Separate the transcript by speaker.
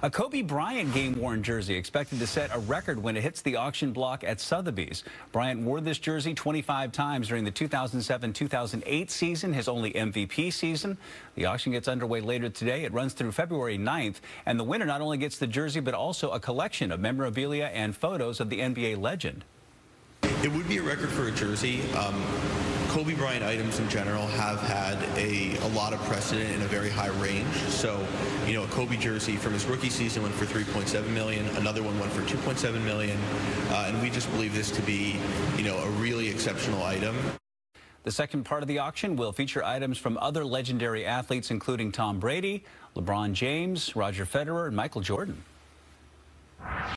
Speaker 1: A Kobe Bryant game-worn jersey expected to set a record when it hits the auction block at Sotheby's. Bryant wore this jersey 25 times during the 2007-2008 season, his only MVP season. The auction gets underway later today. It runs through February 9th, and the winner not only gets the jersey, but also a collection of memorabilia and photos of the NBA legend.
Speaker 2: It would be a record for a jersey. Um, Kobe Bryant items in general have had a, a lot of precedent in a very high range. So, you know, a Kobe jersey from his rookie season went for 3.7 million. Another one went for 2.7 million. Uh, and we just believe this to be, you know, a really exceptional item.
Speaker 1: The second part of the auction will feature items from other legendary athletes, including Tom Brady, LeBron James, Roger Federer, and Michael Jordan.